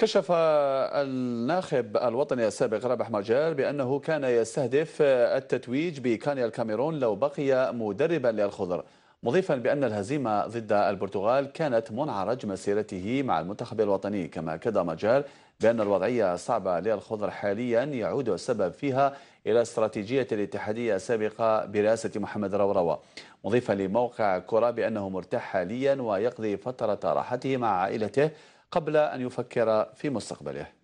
كشف الناخب الوطني السابق رابح مجال بأنه كان يستهدف التتويج بكانيا الكاميرون لو بقي مدربا للخضر مضيفا بأن الهزيمة ضد البرتغال كانت منعرج مسيرته مع المنتخب الوطني. كما كد مجال بأن الوضعية صعبة للخضر حاليا يعود السبب فيها إلى استراتيجية الاتحادية السابقة برئاسة محمد روروة مضيفا لموقع كرة بأنه مرتاح حاليا ويقضي فترة راحته مع عائلته قبل أن يفكر في مستقبله.